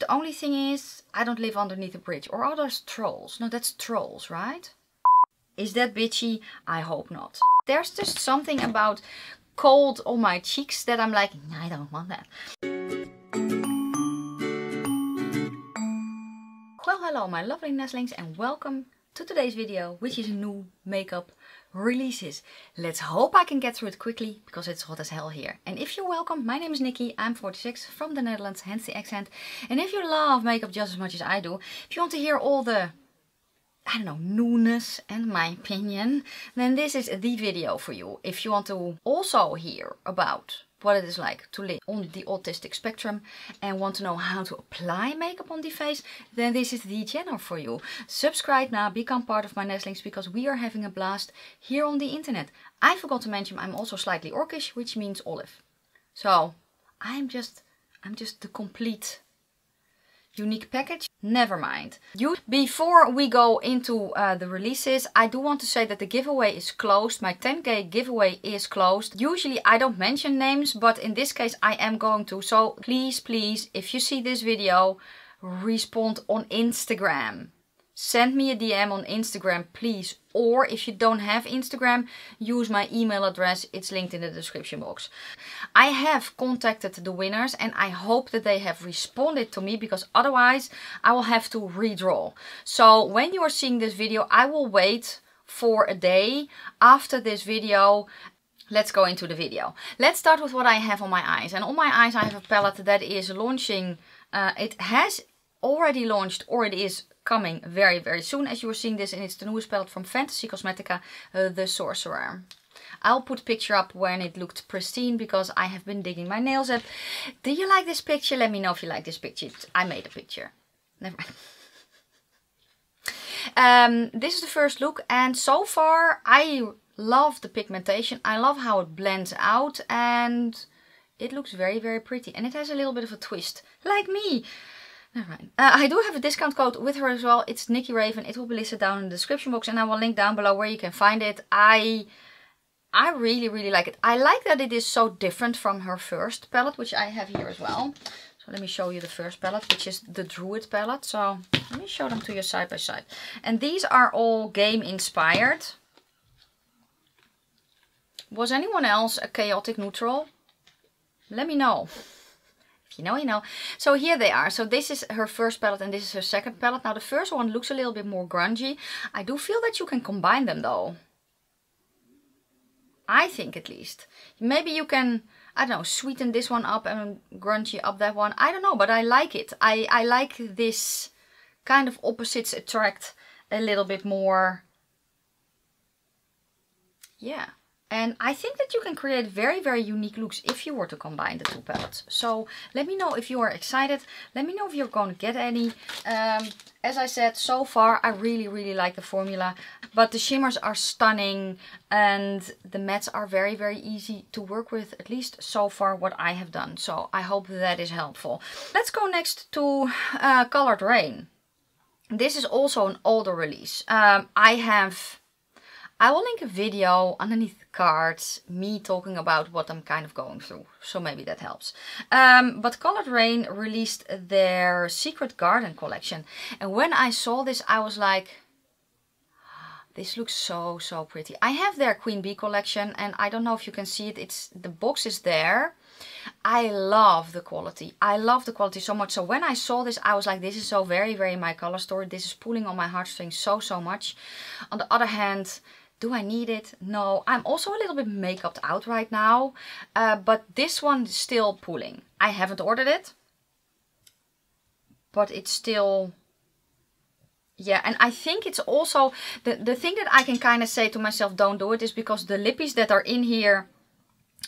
The only thing is, I don't live underneath a bridge. Or are those trolls? No, that's trolls, right? Is that bitchy? I hope not. There's just something about cold on my cheeks that I'm like, I don't want that. Well, hello my lovely nestlings and welcome to today's video, which is a new makeup releases. Let's hope I can get through it quickly because it's hot as hell here. And if you're welcome, my name is Nikki, I'm 46 from the Netherlands, hence the accent. And if you love makeup just as much as I do, if you want to hear all the I don't know, newness and my opinion, then this is the video for you. If you want to also hear about what it is like to live on the autistic spectrum and want to know how to apply makeup on the face, then this is the channel for you. Subscribe now, become part of my nestlings because we are having a blast here on the internet. I forgot to mention I'm also slightly orcish, which means olive. So I'm just, I'm just the complete unique package never mind. You before we go into uh, the releases i do want to say that the giveaway is closed. My 10k giveaway is closed. Usually i don't mention names but in this case i am going to. So please please if you see this video respond on instagram send me a DM on Instagram, please. Or if you don't have Instagram, use my email address. It's linked in the description box. I have contacted the winners and I hope that they have responded to me because otherwise I will have to redraw. So when you are seeing this video, I will wait for a day after this video let's go into the video. Let's start with what I have on my eyes. And on my eyes I have a palette that is launching, uh, it has already launched or it is coming very, very soon. As you are seeing this, and it's the newest palette from Fantasy Cosmetics, uh, The Sorcerer. I'll put picture up when it looked pristine because I have been digging my nails up. Do you like this picture? Let me know if you like this picture. I made a picture. Never mind. Um, this is the first look and so far I love the pigmentation. I love how it blends out and it looks very, very pretty. And it has a little bit of a twist, like me. Alright. Uh, I do have a discount code with her as well. It's Nikki Raven. It will be listed down in the description box and I will link down below where you can find it. I I really, really like it. I like that it is so different from her first palette, which I have here as well. So let me show you the first palette, which is the Druid palette. So let me show them to you side by side. And these are all game inspired. Was anyone else a chaotic neutral? Let me know you know, you know. So here they are. So this is her first palette and this is her second palette. Now the first one looks a little bit more grungy. I do feel that you can combine them though. I think at least. Maybe you can, I don't know, sweeten this one up and grungy up that one. I don't know, but I like it. I, I like this kind of opposites attract a little bit more. Yeah. And I think that you can create very, very unique looks if you were to combine the two palettes. So let me know if you are excited. Let me know if you're going to get any. Um, as I said, so far I really, really like the formula. But the shimmers are stunning and the mattes are very, very easy to work with. At least so far what I have done. So I hope that is helpful. Let's go next to uh, Coloured Raine. This is also an older release. Um, I have I will link a video underneath the cards, me talking about what I'm kind of going through. So maybe that helps. Um, but Coloured Raine released their Secret Garden collection. And when I saw this, I was like, this looks so, so pretty. I have their Queen Bee collection and I don't know if you can see it. It's The box is there. I love the quality. I love the quality so much. So when I saw this, I was like, this is so very, very my color story. This is pulling on my heartstrings so, so much. On the other hand, do I need it? No. I'm also a little bit makeuped out right now. Uh, but this one is still pulling. I haven't ordered it. But it's still... Yeah, and I think it's also... The, the thing that I can kind of say to myself, don't do it, is because the lippies that are in here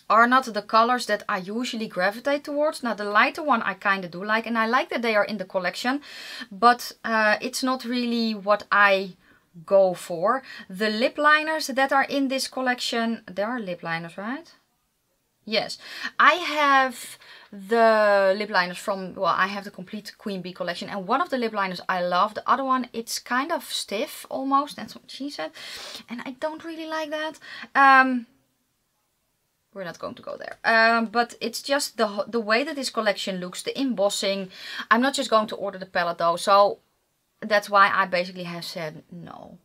are not the colors that I usually gravitate towards. Now the lighter one I kind of do like and I like that they are in the collection but uh, it's not really what I go for. The lip liners that are in this collection, there are lip liners, right? Yes, I have the lip liners from, well, I have the complete Queen Bee collection. And one of the lip liners I love. The other one, it's kind of stiff almost. That's what she said. And I don't really like that. Um, we're not going to go there. Um, but it's just the the way that this collection looks, the embossing. I'm not just going to order the palette though, so that's why I basically have said no.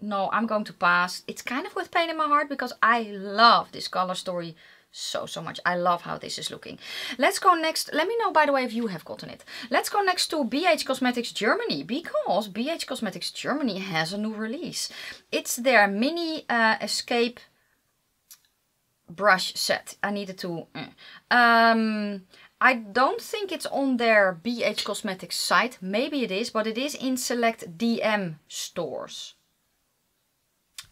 No, I'm going to pass. It's kind of with pain in my heart because I love this color story so, so much. I love how this is looking. Let's go next. Let me know, by the way, if you have gotten it. Let's go next to BH Cosmetics Germany because BH Cosmetics Germany has a new release. It's their mini uh, escape brush set. I needed to... Uh, um, I don't think it's on their BH Cosmetics site. Maybe it is, but it is in select DM stores.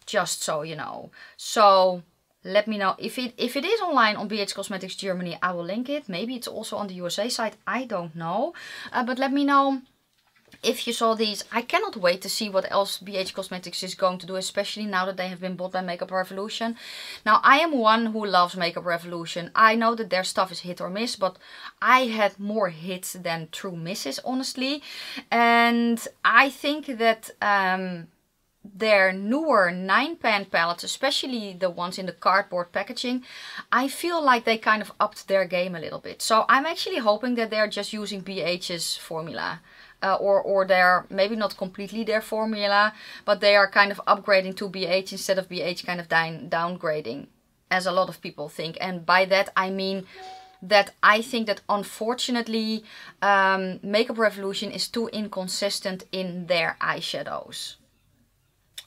Just so you know. So let me know if it if it is online on BH Cosmetics Germany I will link it maybe it's also on the USA site I don't know uh, but let me know if you saw these I cannot wait to see what else BH Cosmetics is going to do especially now that they have been bought by Makeup Revolution now I am one who loves Makeup Revolution I know that their stuff is hit or miss but I had more hits than true misses honestly and I think that um, their newer 9 pan palettes, especially the ones in the cardboard packaging, I feel like they kind of upped their game a little bit. So I'm actually hoping that they're just using BH's formula. Uh, or, or they're maybe not completely their formula, but they are kind of upgrading to BH instead of BH kind of down, downgrading, as a lot of people think. And by that I mean that I think that unfortunately um, Makeup Revolution is too inconsistent in their eyeshadows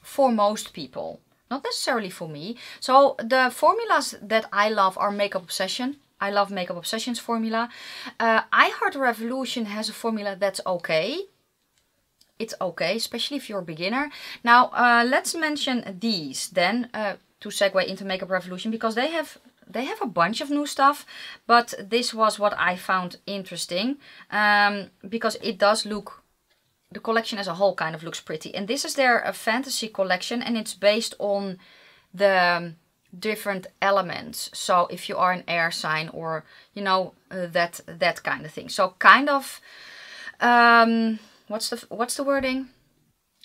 for most people. Not necessarily for me. So the formulas that I love are Makeup Obsession. I love Makeup Obsession's formula. Uh, I Heart Revolution has a formula that's okay. It's okay, especially if you're a beginner. Now, uh, let's mention these then uh, to segue into Makeup Revolution because they have they have a bunch of new stuff, but this was what I found interesting um, because it does look the collection as a whole kind of looks pretty. And this is their a fantasy collection and it's based on the um, different elements. So if you are an air sign or, you know, uh, that that kind of thing. So kind of, um, what's the what's the wording?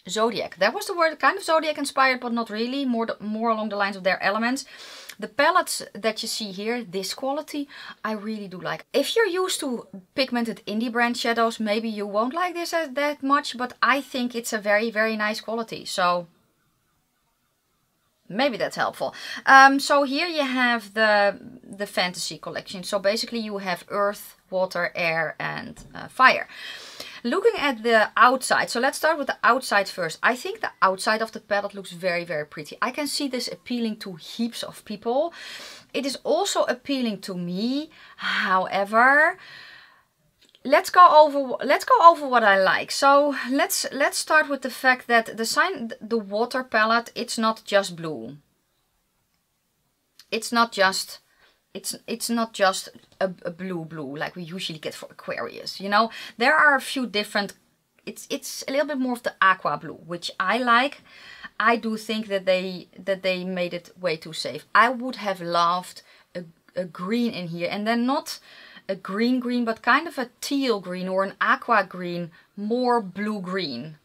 Zodiac. That was the word, kind of zodiac inspired, but not really. More more along the lines of their elements. The palettes that you see here, this quality, I really do like. If you're used to pigmented indie brand shadows, maybe you won't like this as that much, but I think it's a very, very nice quality. So maybe that's helpful. Um, so here you have the, the fantasy collection. So basically you have earth, water, air and uh, fire. Looking at the outside, so let's start with the outside first. I think the outside of the palette looks very, very pretty. I can see this appealing to heaps of people. It is also appealing to me. However, let's go over let's go over what I like. So let's let's start with the fact that the sign the water palette it's not just blue. It's not just it's it's not just a, a, blue blue like we usually get for Aquarius, you know. There are a few different, it's it's a little bit more of the aqua blue, which I like. I do think that they that they made it way too safe. I would have loved a, a green in here and then not a green green, but kind of a teal green or an aqua green, more blue green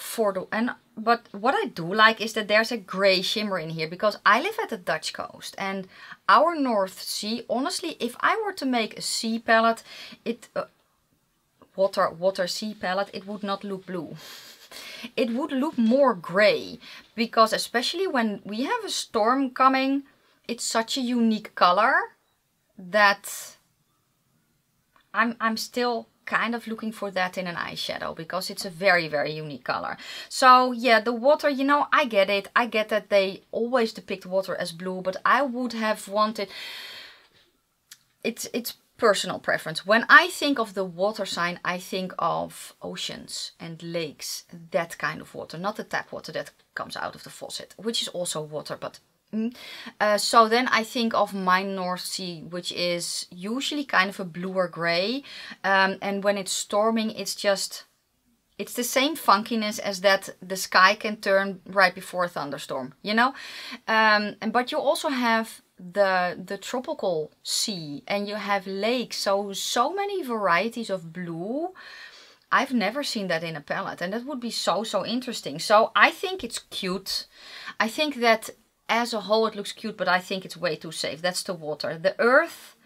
for the and but what I do like is that there's a grey shimmer in here because I live at the Dutch coast and our North Sea, honestly, if I were to make a sea palette, it uh, water water sea palette, it would not look blue. It would look more grey because especially when we have a storm coming, it's such a unique color that I'm I'm still kind of looking for that in an eyeshadow because it's a very, very unique color. So yeah, the water, you know, I get it. I get that they always depict water as blue, but I would have wanted... It's, it's personal preference. When I think of the water sign, I think of oceans and lakes, that kind of water, not the tap water that comes out of the faucet, which is also water, but Mm. Uh, so then I think of my North Sea, which is usually kind of a bluer grey. Um, and when it's storming, it's just, it's the same funkiness as that the sky can turn right before a thunderstorm, you know? Um, and But you also have the the tropical sea and you have lakes. So, so many varieties of blue. I've never seen that in a palette and that would be so, so interesting. So I think it's cute. I think that as a whole it looks cute, but I think it's way too safe. That's the water. The earth,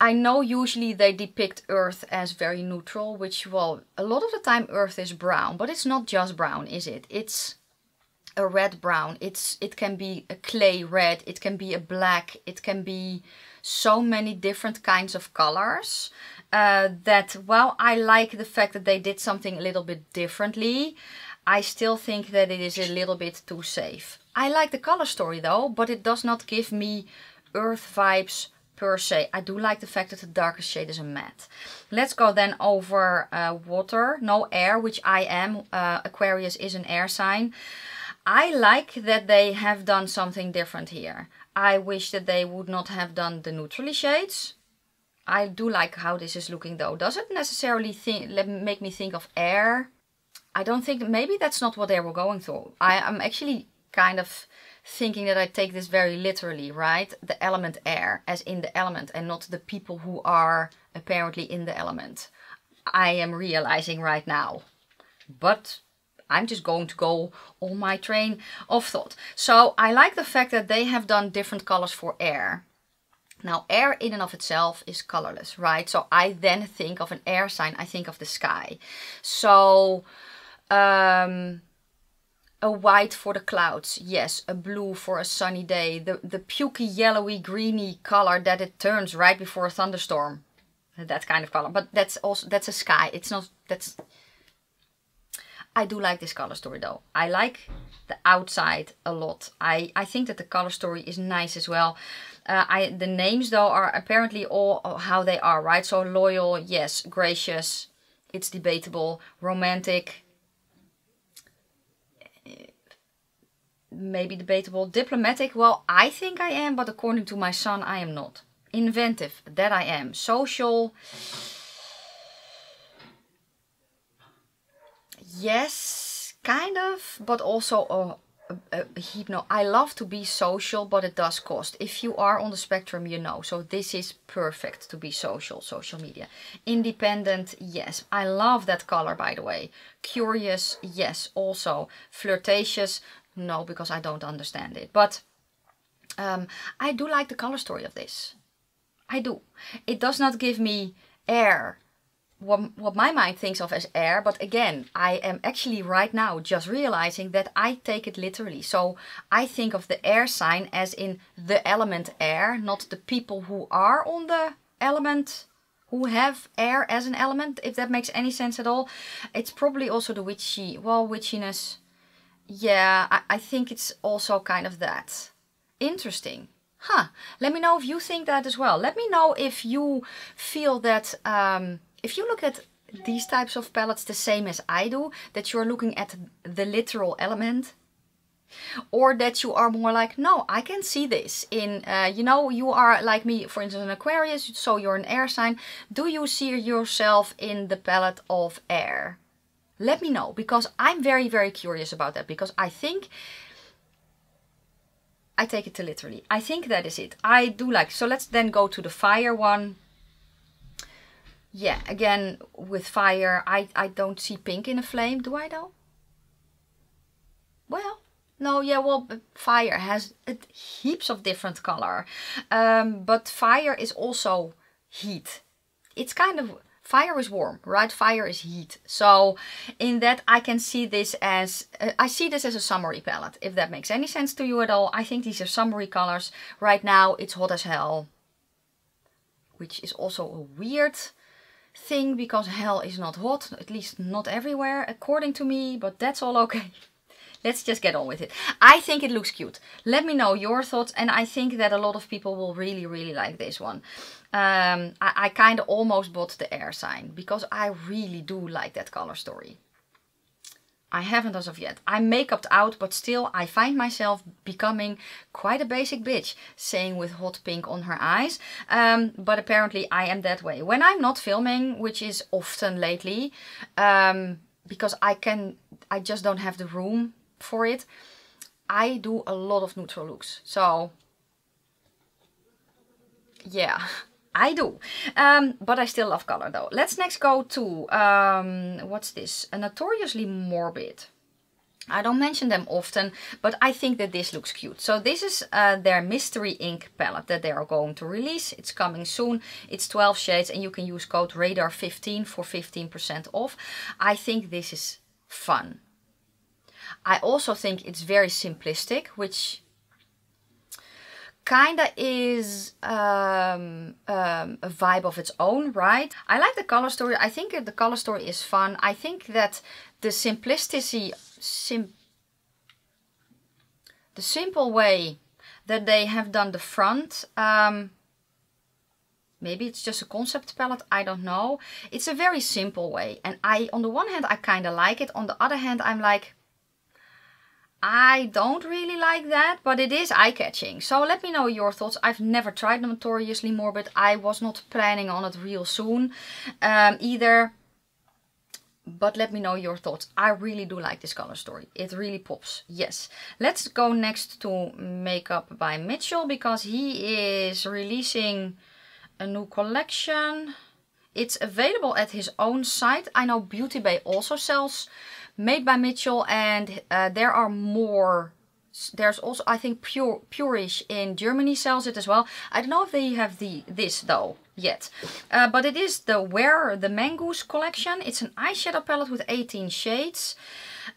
I know usually they depict earth as very neutral, which, well, a lot of the time earth is brown, but it's not just brown, is it? It's a red brown. It's It can be a clay red, it can be a black, it can be so many different kinds of colors uh, that, well, I like the fact that they did something a little bit differently. I still think that it is a little bit too safe. I like the color story though, but it does not give me earth vibes per se. I do like the fact that the darkest shade is a matte. Let's go then over uh, water, no air, which I am. Uh, Aquarius is an air sign. I like that they have done something different here. I wish that they would not have done the neutrally shades. I do like how this is looking though. Does it necessarily make me think of air? I don't think, maybe that's not what they were going through. I am actually kind of thinking that I take this very literally, right? The element air, as in the element, and not the people who are apparently in the element. I am realizing right now. But I'm just going to go on my train of thought. So I like the fact that they have done different colors for air. Now air in and of itself is colorless, right? So I then think of an air sign, I think of the sky. So um, a white for the clouds, yes. A blue for a sunny day. The, the pukey yellowy greeny color that it turns right before a thunderstorm. That kind of color. But that's also, that's a sky. It's not, that's, I do like this color story though. I like the outside a lot. I, I think that the color story is nice as well. Uh, I The names though are apparently all how they are, right? So loyal, yes. Gracious, it's debatable. Romantic, maybe debatable. Diplomatic, well, I think I am, but according to my son, I am not. Inventive, that I am. Social, yes, kind of, but also a, a, a hypno. I love to be social, but it does cost. If you are on the spectrum, you know. So this is perfect to be social, social media. Independent, yes. I love that color, by the way. Curious, yes, also. Flirtatious, no, because I don't understand it. But um, I do like the color story of this. I do. It does not give me air what, what my mind thinks of as air, but again, I am actually right now just realizing that I take it literally. So I think of the air sign as in the element air, not the people who are on the element who have air as an element, if that makes any sense at all. It's probably also the witchy, well, witchiness. Yeah, I, I think it's also kind of that. Interesting. Huh. Let me know if you think that as well. Let me know if you feel that... Um, if you look at these types of palettes the same as I do, that you're looking at the literal element, or that you are more like, no, I can see this in, uh, you know, you are like me, for instance, an Aquarius, so you're an air sign. Do you see yourself in the palette of air? Let me know, because I'm very, very curious about that, because I think I take it to literally. I think that is it. I do like, so let's then go to the fire one yeah, again, with fire, I, I don't see pink in a flame, do I though? Well, no, yeah, well, fire has heaps of different color. Um, but fire is also heat. It's kind of, fire is warm, right? Fire is heat. So in that I can see this as, uh, I see this as a summery palette. If that makes any sense to you at all. I think these are summery colors. Right now it's hot as hell. Which is also a weird thing because hell is not hot, at least not everywhere according to me, but that's all okay. Let's just get on with it. I think it looks cute. Let me know your thoughts and I think that a lot of people will really, really like this one. Um, I, I kind of almost bought the air sign because I really do like that color story. I haven't as of yet. I'm makeuped out, but still I find myself becoming quite a basic bitch, saying with hot pink on her eyes. Um, but apparently I am that way. When I'm not filming, which is often lately, um, because I can, I just don't have the room for it, I do a lot of neutral looks. So, yeah. I do. Um, but I still love color though. Let's next go to, um, what's this? A Notoriously Morbid. I don't mention them often, but I think that this looks cute. So this is uh, their Mystery Inc. palette that they are going to release. It's coming soon. It's 12 shades and you can use code RADAR15 for 15% off. I think this is fun. I also think it's very simplistic, which kinda is um, um, a vibe of its own, right? I like the color story. I think the color story is fun. I think that the simplicity, sim the simple way that they have done the front, um, maybe it's just a concept palette, I don't know. It's a very simple way. And I, on the one hand, I kind of like it. On the other hand, I'm like, I don't really like that, but it is eye-catching. So let me know your thoughts. I've never tried Notoriously Morbid. I was not planning on it real soon um, either. But let me know your thoughts. I really do like this color story. It really pops. Yes. Let's go next to Makeup by Mitchell because he is releasing a new collection. It's available at his own site. I know Beauty Bay also sells made by Mitchell and uh, there are more there's also I think Pure Purish in Germany sells it as well. I don't know if they have the this though yet. Uh, but it is the Where the Mangoes collection. It's an eyeshadow palette with 18 shades.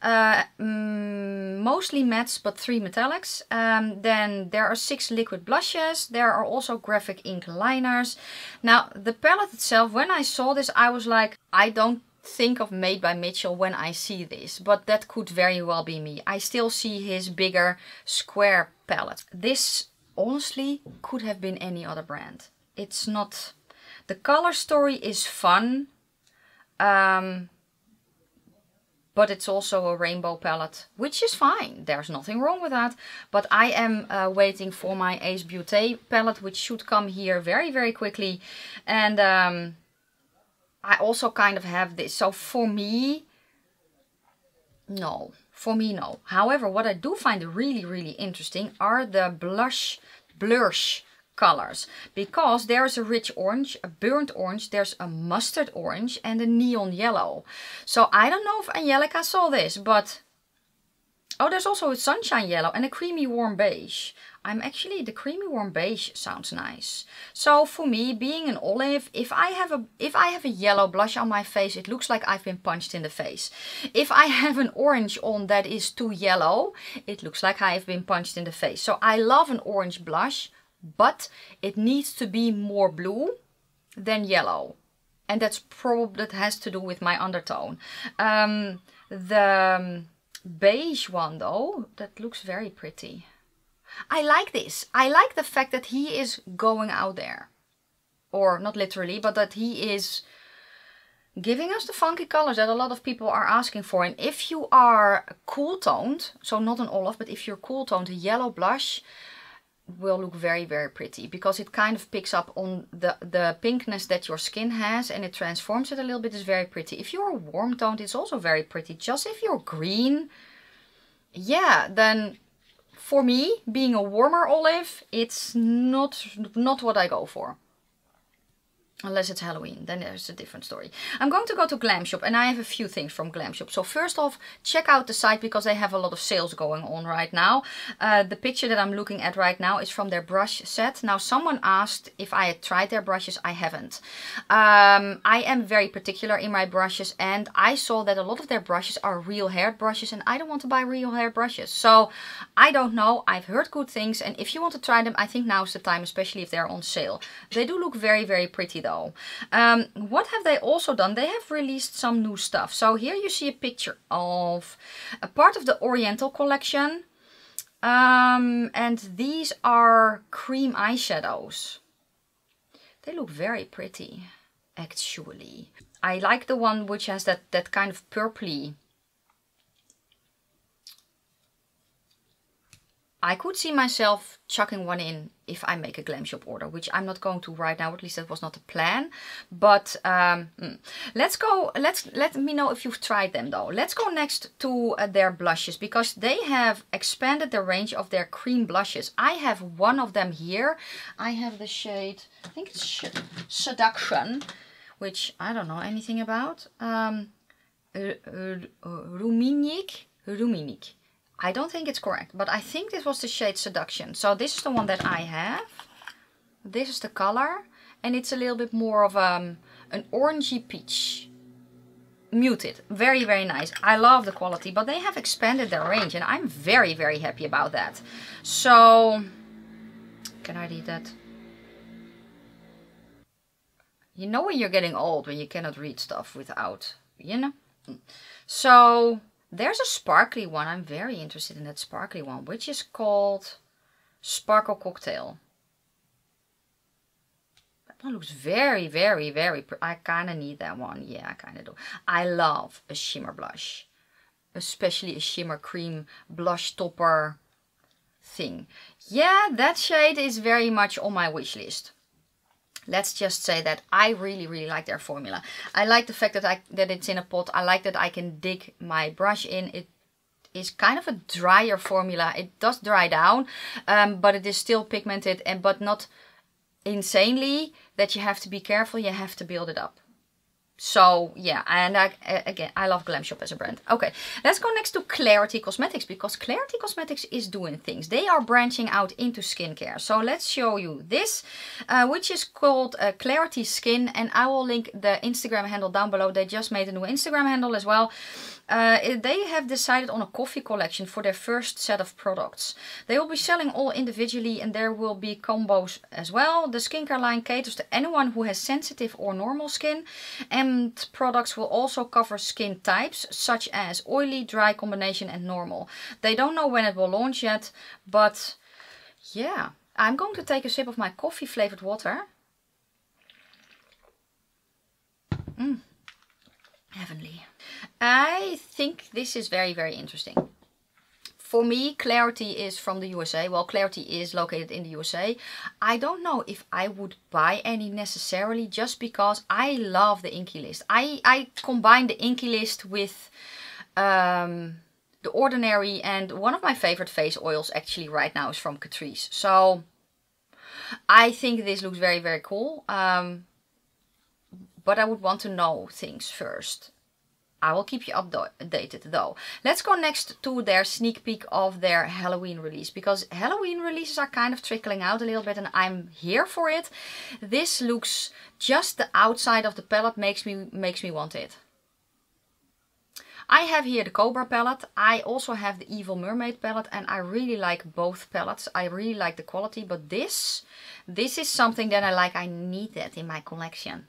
Uh, mm, mostly mattes but three metallics. Um, then there are six liquid blushes. There are also graphic ink liners. Now the palette itself, when I saw this I was like, I don't think of Made by Mitchell when I see this, but that could very well be me. I still see his bigger square palette. This honestly could have been any other brand. It's not... The color story is fun, um, but it's also a rainbow palette, which is fine. There's nothing wrong with that. But I am uh, waiting for my Ace Beauté palette, which should come here very, very quickly. And um, I also kind of have this. So for me, no. For me, no. However, what I do find really, really interesting are the blush, blush colors. Because there's a rich orange, a burnt orange, there's a mustard orange and a neon yellow. So I don't know if Angelica saw this, but... Oh, there's also a sunshine yellow and a creamy warm beige. I'm actually, the creamy warm beige sounds nice. So for me, being an olive, if I have a if I have a yellow blush on my face, it looks like I've been punched in the face. If I have an orange on that is too yellow, it looks like I have been punched in the face. So I love an orange blush, but it needs to be more blue than yellow. And that's probably, that has to do with my undertone. Um, the um, beige one though, that looks very pretty. I like this. I like the fact that he is going out there. Or not literally, but that he is giving us the funky colors that a lot of people are asking for. And if you are cool toned, so not an olive, but if you're cool toned, a yellow blush will look very, very pretty because it kind of picks up on the, the pinkness that your skin has and it transforms it a little bit. It's very pretty. If you're warm toned, it's also very pretty. Just if you're green, yeah, then for me, being a warmer olive, it's not, not what I go for. Unless it's Halloween, then there's a different story. I'm going to go to Glam Shop and I have a few things from Glam Shop. So first off, check out the site because they have a lot of sales going on right now. Uh, the picture that I'm looking at right now is from their brush set. Now someone asked if I had tried their brushes. I haven't. Um, I am very particular in my brushes and I saw that a lot of their brushes are real hair brushes and I don't want to buy real hair brushes. So I don't know. I've heard good things and if you want to try them, I think now is the time, especially if they're on sale. They do look very, very pretty though. Um, what have they also done? They have released some new stuff. So here you see a picture of a part of the Oriental collection. Um, and these are cream eyeshadows. They look very pretty, actually. I like the one which has that, that kind of purpley I could see myself chucking one in if I make a Glam Shop order, which I'm not going to right now. At least that was not the plan. But um, mm. let's go. Let's let me know if you've tried them though. Let's go next to uh, their blushes because they have expanded the range of their cream blushes. I have one of them here. I have the shade. I think it's Seduction, which I don't know anything about. Um, Ruminic Ruminique. I don't think it's correct, but I think this was the shade Seduction. So this is the one that I have. This is the color. And it's a little bit more of um, an orangey peach. Muted. Very, very nice. I love the quality, but they have expanded their range. And I'm very, very happy about that. So, can I read that? You know when you're getting old, when you cannot read stuff without, you know? So, there's a sparkly one. I'm very interested in that sparkly one, which is called Sparkle Cocktail. That one looks very, very, very... I kind of need that one. Yeah, I kind of do. I love a shimmer blush. Especially a shimmer cream blush topper thing. Yeah, that shade is very much on my wish list let's just say that I really, really like their formula. I like the fact that I that it's in a pot. I like that I can dig my brush in. It is kind of a drier formula. It does dry down, um, but it is still pigmented and but not insanely that you have to be careful. You have to build it up. So yeah, and I, again, I love Glam Shop as a brand. Okay, let's go next to Klarity Cosmetics because Klarity Cosmetics is doing things. They are branching out into skincare. So let's show you this, uh, which is called uh, Klarity Skyn. And I will link the Instagram handle down below. They just made a new Instagram handle as well. Uh, they have decided on a coffee collection for their first set of products. They will be selling all individually and there will be combos as well. The skincare line caters to anyone who has sensitive or normal skin and products will also cover skin types such as oily, dry combination and normal. They don't know when it will launch yet, but yeah. I'm going to take a sip of my coffee flavored water. Mmm, heavenly. I think this is very, very interesting. For me, Klarity is from the USA. Well, Klarity is located in the USA. I don't know if I would buy any necessarily just because I love the INKEY List. I, I combine the INKEY List with um, the Ordinary and one of my favorite face oils actually right now is from Catrice. So I think this looks very, very cool. Um, but I would want to know things first. I will keep you updated though. Let's go next to their sneak peek of their Halloween release. Because Halloween releases are kind of trickling out a little bit and I'm here for it. This looks, just the outside of the palette makes me, makes me want it. I have here the Cobra palette. I also have the Evil Mermaid palette and I really like both palettes. I really like the quality, but this, this is something that I like. I need that in my collection.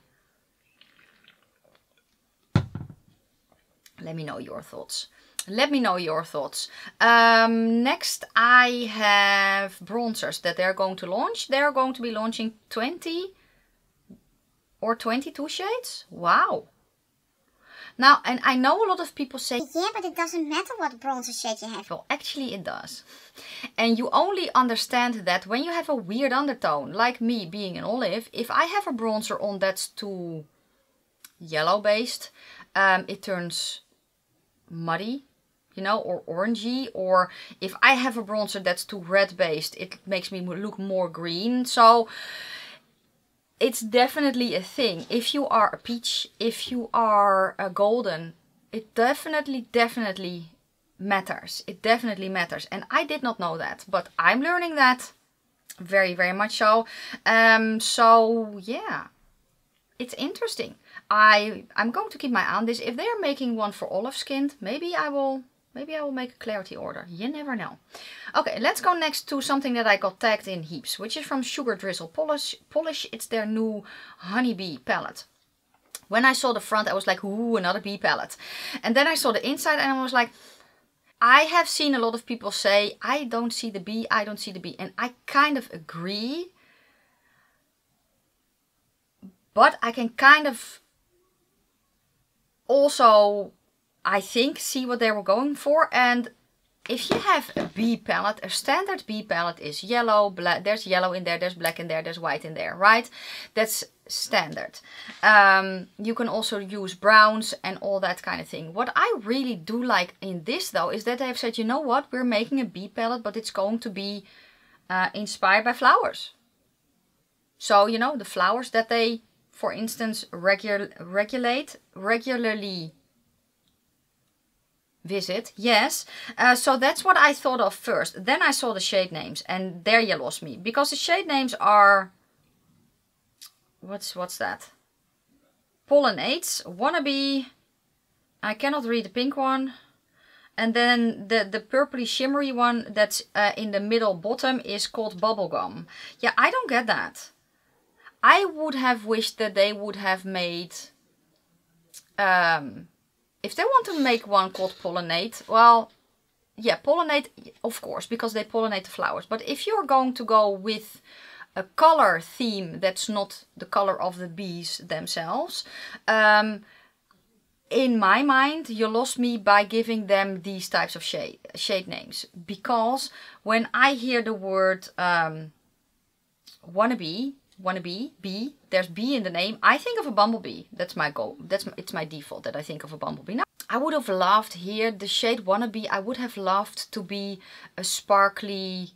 Let me know your thoughts. Let me know your thoughts. Um, next, I have bronzers that they're going to launch. They're going to be launching 20 or 22 shades. Wow. Now, and I know a lot of people say, Yeah, but it doesn't matter what bronzer shade you have. Well, actually it does. And you only understand that when you have a weird undertone, like me being an olive, if I have a bronzer on that's too yellow based, um, it turns muddy you know, or orangey. Or if I have a bronzer that's too red based, it makes me look more green. So it's definitely a thing. If you are a peach, if you are a golden, it definitely, definitely matters. It definitely matters. And I did not know that, but I'm learning that very, very much so. Um, so yeah, it's interesting. I, I'm going to keep my eye on this. If they're making one for olive skinned, maybe I will Maybe I will make a Klarity order. You never know. Okay, let's go next to something that I got tagged in heaps, which is from Sugar Drizzle Polish. Polish. It's their new Honeybee palette. When I saw the front, I was like, ooh, another bee palette. And then I saw the inside and I was like, I have seen a lot of people say, I don't see the bee, I don't see the bee. And I kind of agree. But I can kind of also, I think, see what they were going for. And if you have a bee palette, a standard bee palette is yellow, black, there's yellow in there, there's black in there, there's white in there, right? That's standard. Um, you can also use browns and all that kind of thing. What I really do like in this though, is that they've said, you know what, we're making a bee palette, but it's going to be uh, inspired by flowers. So, you know, the flowers that they for instance, regu regulate, regularly visit. Yes. Uh, so that's what I thought of first. Then I saw the shade names and there you lost me. Because the shade names are... What's, what's that? Pollinates, Wannabe. I cannot read the pink one. And then the, the purpley shimmery one that's uh, in the middle bottom is called Bubblegum. Yeah, I don't get that. I would have wished that they would have made... Um, if they want to make one called Pollinate, well, yeah, pollinate, of course, because they pollinate the flowers. But if you're going to go with a color theme that's not the color of the bees themselves, um, in my mind, you lost me by giving them these types of shade, shade names. Because when I hear the word um, wannabe, wannabe, bee, there's bee in the name, I think of a bumblebee. That's my goal. That's It's my default that I think of a bumblebee. Now, I would have loved here, the shade wannabe, I would have loved to be a sparkly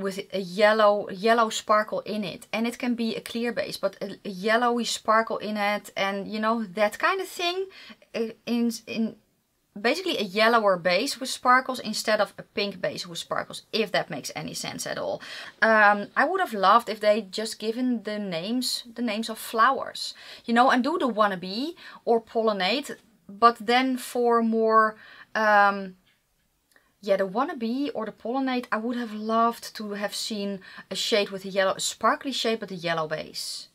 with a yellow yellow sparkle in it and it can be a clear base but a, a yellowy sparkle in it and you know that kind of thing uh, in in basically a yellower base with sparkles instead of a pink base with sparkles if that makes any sense at all um, i would have loved if they just given the names the names of flowers you know and do the wannabe or pollinate but then for more um, yeah, the wannabe or the pollinate, I would have loved to have seen a shade with a yellow, a sparkly shade with a yellow base.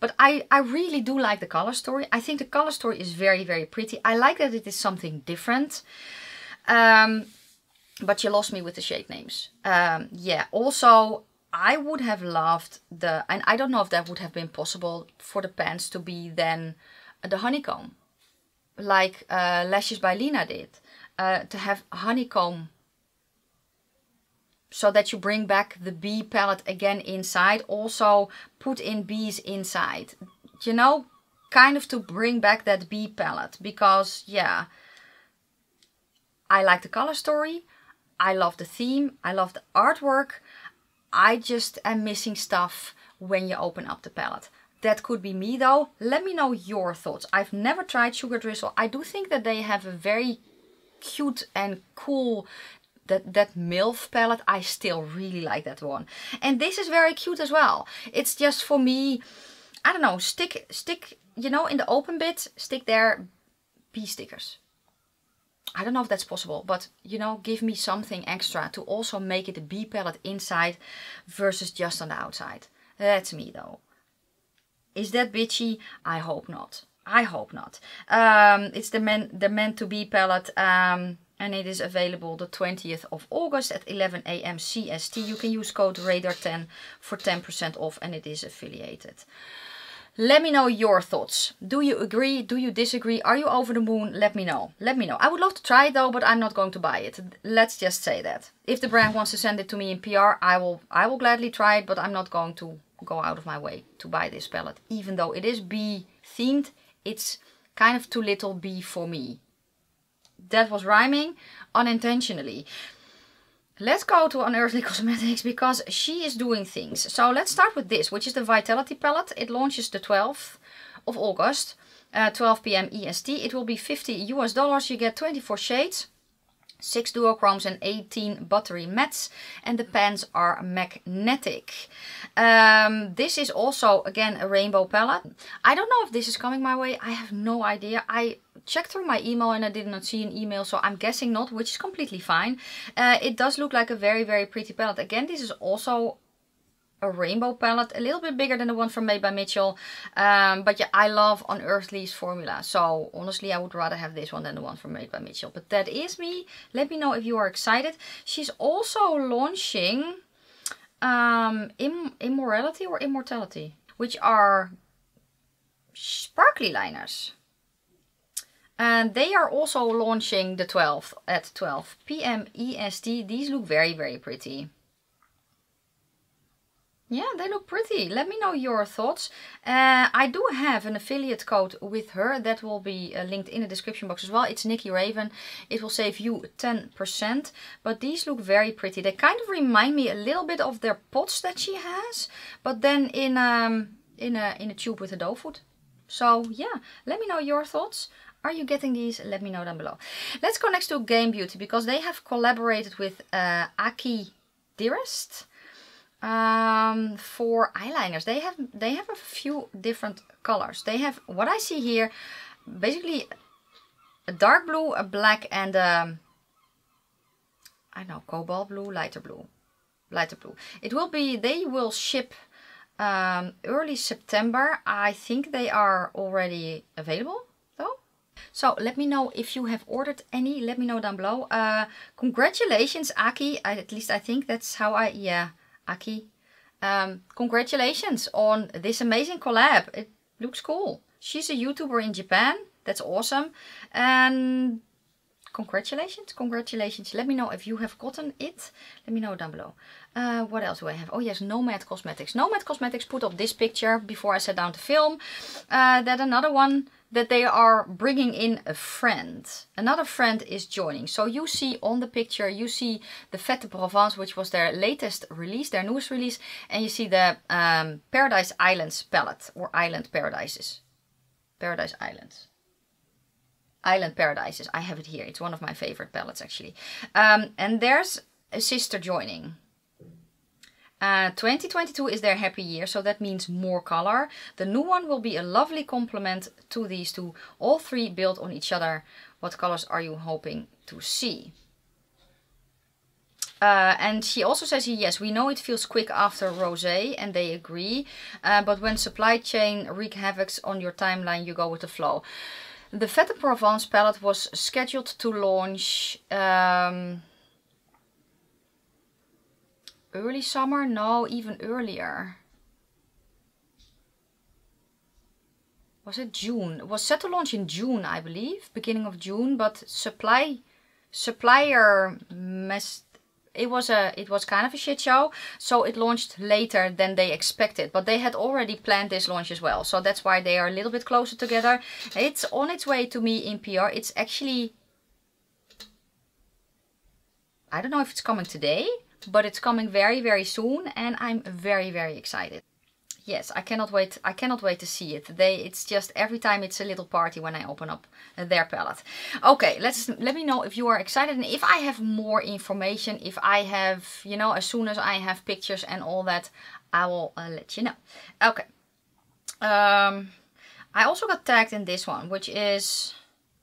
But I, I really do like the color story. I think the color story is very, very pretty. I like that it is something different. Um, but you lost me with the shade names. Um, yeah, also, I would have loved the, and I don't know if that would have been possible for the pants to be then the honeycomb. Like uh, Lashes by Lina did uh, to have honeycomb so that you bring back the bee palette again inside. Also put in bees inside. You know, kind of to bring back that bee palette. Because, yeah, I like the color story. I love the theme. I love the artwork. I just am missing stuff when you open up the palette. That could be me though. Let me know your thoughts. I've never tried Sugar Drizzle. I do think that they have a very cute and cool that that MILF palette, I still really like that one. And this is very cute as well. It's just for me, I don't know, stick, stick, you know, in the open bit, stick there bee stickers. I don't know if that's possible, but you know, give me something extra to also make it a bee palette inside versus just on the outside. That's me though. Is that bitchy? I hope not. I hope not. Um, it's the men the meant to be palette. Um, and it is available the 20th of August at 11 a.m. CST. You can use code RADAR10 for 10% off and it is affiliated. Let me know your thoughts. Do you agree? Do you disagree? Are you over the moon? Let me know. Let me know. I would love to try it though, but I'm not going to buy it. Let's just say that. If the brand wants to send it to me in PR, I will I will gladly try it, but I'm not going to go out of my way to buy this palette. Even though it is bee themed, it's kind of too little bee for me. That was rhyming unintentionally. Let's go to Unearthly Cosmetics because she is doing things. So let's start with this, which is the Vitality palette. It launches the 12th of August, uh, 12 p.m. EST. It will be 50 US dollars. You get 24 shades. 6 duochromes and 18 buttery mattes and the pens are magnetic. Um, this is also again a rainbow palette. I don't know if this is coming my way. I have no idea. I checked through my email and I did not see an email so I'm guessing not which is completely fine. Uh, it does look like a very very pretty palette. Again this is also a rainbow palette, a little bit bigger than the one from Made by Mitchell. Um, but yeah, I love Unearthly's formula. So honestly, I would rather have this one than the one from Made by Mitchell. But that is me. Let me know if you are excited. She's also launching um, Im Immorality or Immortality, which are sparkly liners. And they are also launching the 12th at 12 p.m. EST. These look very, very pretty. Yeah, they look pretty. Let me know your thoughts. Uh, I do have an affiliate code with her that will be uh, linked in the description box as well. It's Nikki Raven. It will save you 10%. But these look very pretty. They kind of remind me a little bit of their pots that she has. But then in, um, in, a, in a tube with a doe foot. So yeah, let me know your thoughts. Are you getting these? Let me know down below. Let's go next to Game Beauty because they have collaborated with uh, Aki Dearest um, for eyeliners. They have they have a few different colors. They have what I see here, basically a dark blue, a black, and um, I don't know cobalt blue, lighter blue, lighter blue. It will be. They will ship um, early September. I think they are already available. So let me know if you have ordered any. Let me know down below. Uh, congratulations, Aki. I, at least I think that's how I, yeah, Aki. Um, congratulations on this amazing collab. It looks cool. She's a YouTuber in Japan. That's awesome. And congratulations, congratulations. Let me know if you have gotten it. Let me know down below. Uh, what else do I have? Oh yes, Nomad Cosmetics. Nomad Cosmetics put up this picture before I sat down to film. Uh, that another one that they are bringing in a friend. Another friend is joining. So you see on the picture, you see the Fête de Provence, which was their latest release, their newest release. And you see the um, Paradise Islands palette or Island Paradises. Paradise Islands. Island Paradises. I have it here. It's one of my favorite palettes actually. Um, and there's a sister joining. Uh, 2022 is their happy year, so that means more color. The new one will be a lovely complement to these two. All three build on each other. What colors are you hoping to see? Uh, and she also says yes, we know it feels quick after rosé, and they agree. Uh, but when supply chain wreak havoc on your timeline, you go with the flow. The Fête de Provence palette was scheduled to launch um, early summer? No, even earlier. Was it June? It was set to launch in June, I believe, beginning of June, but supply supplier messed it was a it was kind of a shit show so it launched later than they expected but they had already planned this launch as well so that's why they are a little bit closer together it's on its way to me in pr it's actually i don't know if it's coming today but it's coming very very soon and i'm very very excited yes, I cannot wait. I cannot wait to see it. They, it's just every time it's a little party when I open up their palette. Okay, let's let me know if you are excited and if I have more information. If I have, you know, as soon as I have pictures and all that, I will uh, let you know. Okay. Um, I also got tagged in this one, which is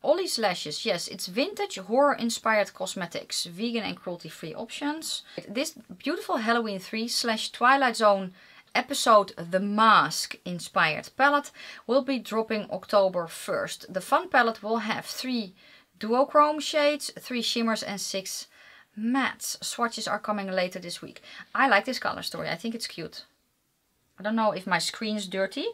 Ollie's Lashes. Yes, it's vintage horror-inspired cosmetics, vegan and cruelty-free options. This beautiful Halloween 3 slash Twilight Zone episode The Mask inspired palette will be dropping October 1st. The fun palette will have three duochrome shades, three shimmers and six mattes. Swatches are coming later this week. I like this color story. I think it's cute. I don't know if my screen's dirty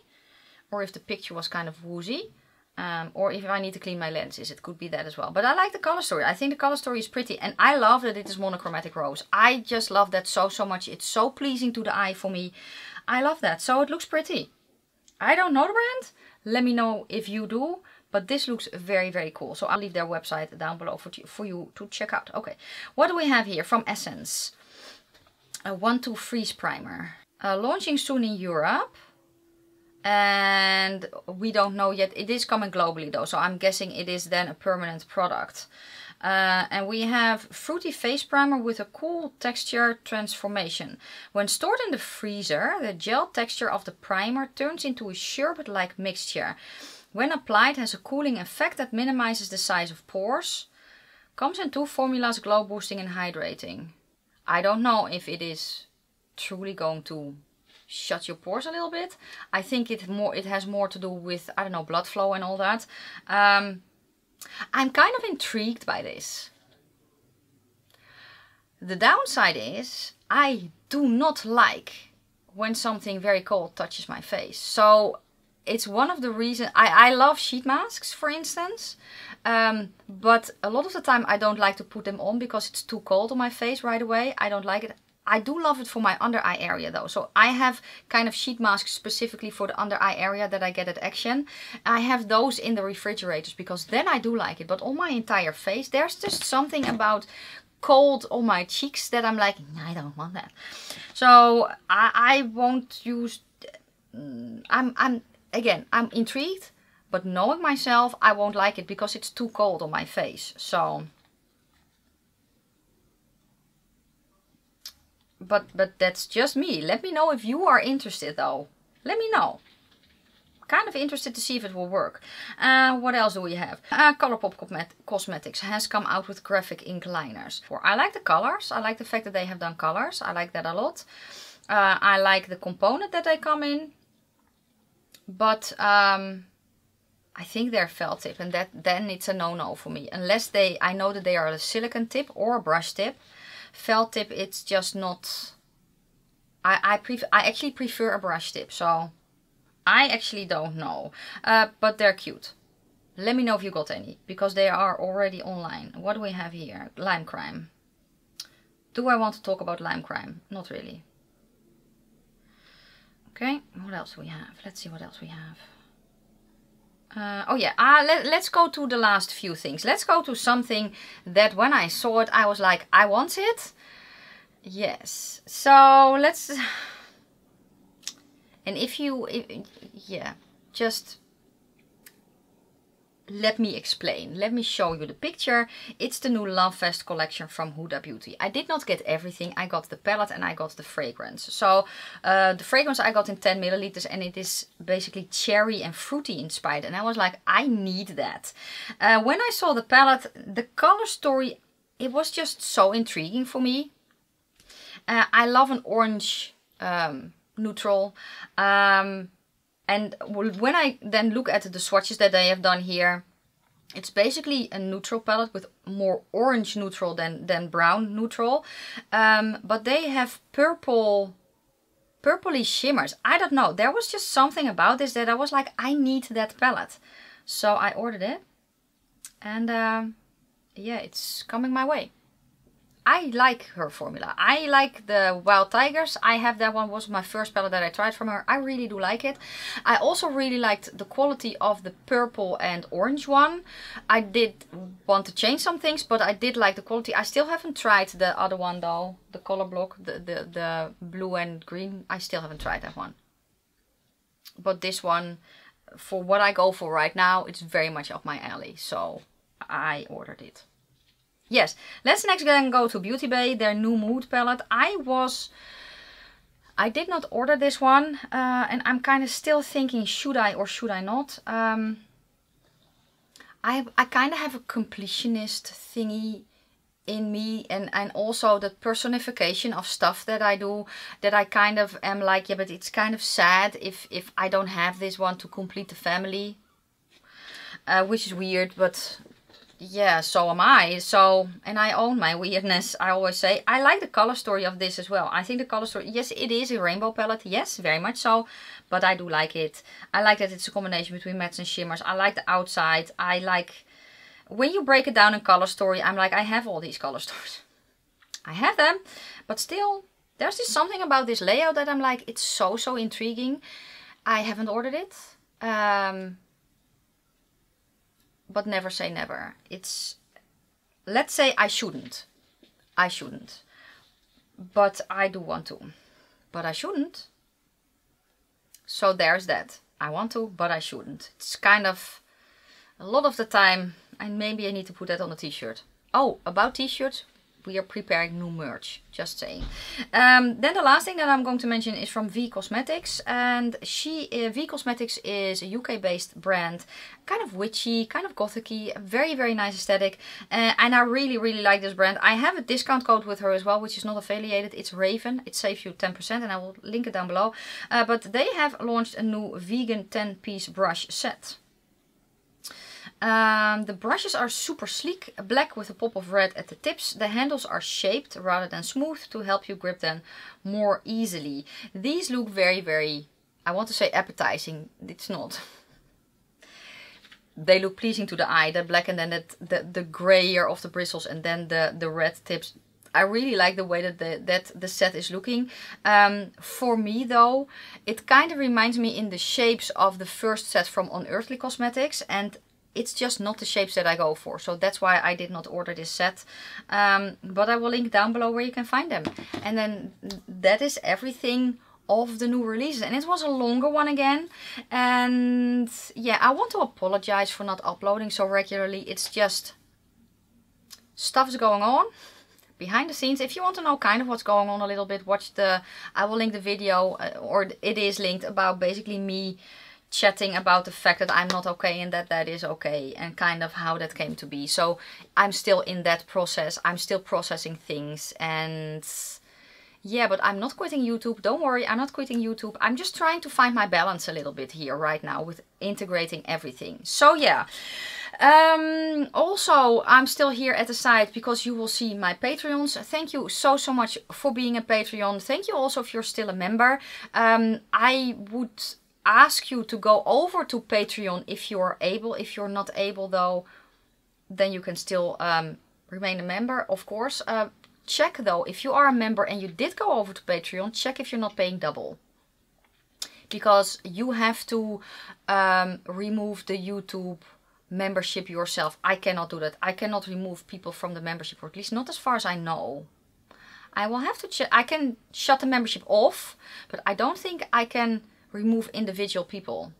or if the picture was kind of woozy. Um, or if I need to clean my lenses, it could be that as well. But I like the color story. I think the color story is pretty. And I love that it is monochromatic rose. I just love that so, so much. It's so pleasing to the eye for me. I love that. So it looks pretty. I don't know the brand. Let me know if you do. But this looks very, very cool. So I'll leave their website down below for, for you to check out. Okay, what do we have here from Essence? A 1-2 Freeze Primer. Uh, launching soon in Europe and we don't know yet. It is coming globally though so i'm guessing it is then a permanent product. Uh, and we have fruity face primer with a cool texture transformation. When stored in the freezer the gel texture of the primer turns into a sherbet like mixture. When applied has a cooling effect that minimizes the size of pores comes in two formulas glow boosting and hydrating. I don't know if it is truly going to shut your pores a little bit. I think it more it has more to do with, I don't know, blood flow and all that. Um, I'm kind of intrigued by this. The downside is I do not like when something very cold touches my face. So it's one of the reasons I, I love sheet masks, for instance. Um, but a lot of the time I don't like to put them on because it's too cold on my face right away. I don't like it. I do love it for my under eye area though. So I have kind of sheet masks specifically for the under eye area that I get at Action. I have those in the refrigerators because then I do like it. But on my entire face, there's just something about cold on my cheeks that I'm like, I don't want that. So I, I won't use, mm, I'm, I'm, again, I'm intrigued, but knowing myself, I won't like it because it's too cold on my face. So, but but that's just me. Let me know if you are interested though. Let me know. Kind of interested to see if it will work. Uh, what else do we have? Uh, Colourpop Cosmetics has come out with graphic ink liners. I like the colors. I like the fact that they have done colors. I like that a lot. Uh, I like the component that they come in. But um, I think they're felt tip and that then it's a no-no for me. Unless they, I know that they are a silicone tip or a brush tip. Felt tip, it's just not... I, I, prefer, I actually prefer a brush tip, so I actually don't know. Uh, but they're cute. Let me know if you got any, because they are already online. What do we have here? Lime crime. Do I want to talk about lime crime? Not really. Okay, what else we have? Let's see what else we have. Uh, oh yeah, uh, let, let's go to the last few things. Let's go to something that when I saw it, I was like, I want it. Yes, so let's... And if you, if, yeah, just let me explain. Let me show you the picture. It's the new Love Fest collection from Huda Beauty. I did not get everything. I got the palette and I got the fragrance. So uh, the fragrance I got in 10 milliliters and it is basically cherry and fruity inspired. And I was like, I need that. Uh, when I saw the palette, the color story, it was just so intriguing for me. Uh, I love an orange um, neutral. Um, and when I then look at the swatches that I have done here, it's basically a neutral palette with more orange neutral than, than brown neutral. Um, but they have purple, purpley shimmers. I don't know. There was just something about this that I was like, I need that palette. So I ordered it. And um, yeah, it's coming my way. I like her formula. I like the Wild Tigers. I have that one. was my first palette that I tried from her. I really do like it. I also really liked the quality of the purple and orange one. I did want to change some things, but I did like the quality. I still haven't tried the other one though. The color block, the, the, the blue and green. I still haven't tried that one. But this one, for what I go for right now, it's very much up my alley. So I ordered it. Yes, let's next then go to Beauty Bay, their new mood palette. I was... I did not order this one uh, and I'm kind of still thinking should I or should I not. Um, I, I kind of have a completionist thingy in me and, and also the personification of stuff that I do that I kind of am like yeah but it's kind of sad if, if I don't have this one to complete the family. Uh, which is weird but yeah, so am I. So, and I own my weirdness, I always say. I like the color story of this as well. I think the color story, yes, it is a rainbow palette. Yes, very much so. But I do like it. I like that it's a combination between mattes and shimmers. I like the outside. I like, when you break it down in color story, I'm like, I have all these color stories. I have them, but still, there's just something about this layout that I'm like, it's so, so intriguing. I haven't ordered it. Um, but never say never. It's, let's say I shouldn't. I shouldn't. But I do want to. But I shouldn't. So there's that. I want to, but I shouldn't. It's kind of a lot of the time, and maybe I need to put that on a t-shirt. Oh, about t-shirts, we are preparing new merch just saying. Um, then the last thing that i'm going to mention is from v cosmetics and she uh, v cosmetics is a uk based brand kind of witchy kind of gothicy very very nice aesthetic uh, and i really really like this brand. I have a discount code with her as well which is not affiliated it's raven. It saves you 10 percent and i will link it down below. Uh, but they have launched a new vegan 10 piece brush set um, the brushes are super sleek, black with a pop of red at the tips. The handles are shaped rather than smooth to help you grip them more easily. These look very, very, I want to say appetizing. It's not. They look pleasing to the eye, the black and then the, the, the grayer of the bristles and then the, the red tips. I really like the way that the, that the set is looking. Um, for me though, it kind of reminds me in the shapes of the first set from Unearthly Cosmetics. And it's just not the shapes that I go for. So that's why I did not order this set. Um, but I will link down below where you can find them. And then that is everything of the new releases and it was a longer one again and yeah I want to apologize for not uploading so regularly it's just stuff is going on behind the scenes if you want to know kind of what's going on a little bit watch the I will link the video uh, or it is linked about basically me chatting about the fact that I'm not okay and that that is okay and kind of how that came to be so I'm still in that process I'm still processing things and yeah, but I'm not quitting YouTube. Don't worry, I'm not quitting YouTube. I'm just trying to find my balance a little bit here right now with integrating everything. So yeah. Um, also, I'm still here at the side because you will see my Patreons. Thank you so, so much for being a Patreon. Thank you also if you're still a member. Um, I would ask you to go over to Patreon if you're able. If you're not able though, then you can still um, remain a member, of course. Uh, check though, if you are a member and you did go over to Patreon, check if you're not paying double. Because you have to um, remove the YouTube membership yourself. I cannot do that. I cannot remove people from the membership, or at least not as far as I know. I will have to check. I can shut the membership off, but I don't think I can remove individual people.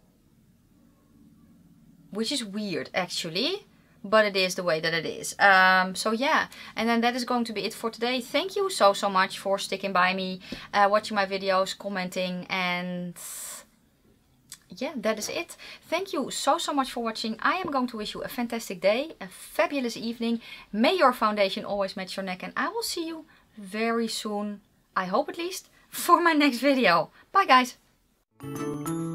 Which is weird, actually but it is the way that it is. Um, so yeah, and then that is going to be it for today. Thank you so, so much for sticking by me, uh, watching my videos, commenting, and yeah, that is it. Thank you so, so much for watching. I am going to wish you a fantastic day, a fabulous evening. May your foundation always match your neck, and I will see you very soon, I hope at least, for my next video. Bye guys! Música